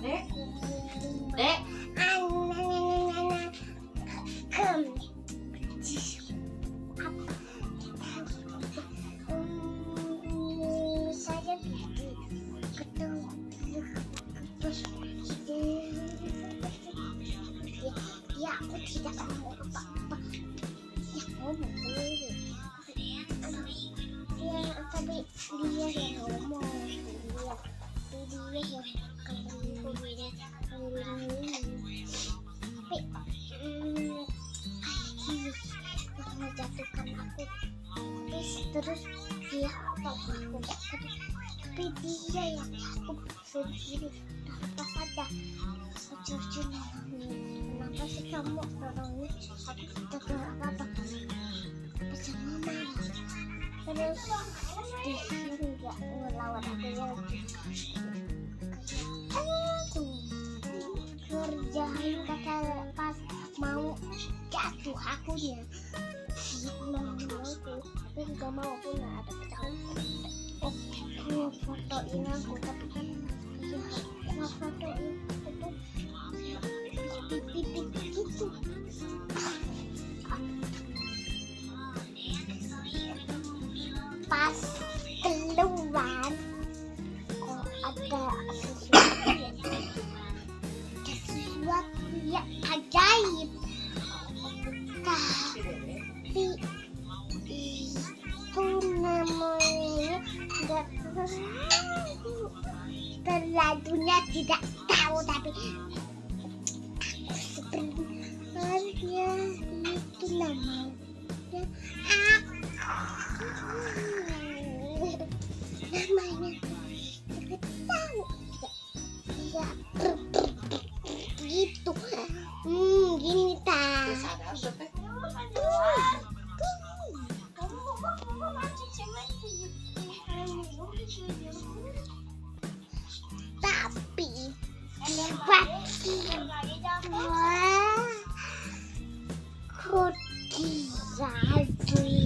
Ngomong naon, Dek? Dek. Dek, Saya ketemu Ya, aku tidak mau apa-apa. Ya, ngomong dulu. Dia tadi dia yang ngomong. Dia dia yang yang menjatuhkan aku. Terus terus dia tahu aku peduli tapi dia yang aku sendiri. Tanpa saja cucu kenapa sih kamu orangnya aku tidak apa apa bersama mama terus dia nggak ngelawan aku lagi. Aku ngerjain kata pas mau jatuh akunya. aku tapi nggak mau aku nggak ada tahu oh aku fotoin aku tapi terlalunya tidak tahu tapi aku sebenarnya itu namanya aku. Namanya tidak tahu ya gitu hmm gini ta sadar, Teh. วัดเขียนว่าคุกกี้ยาดี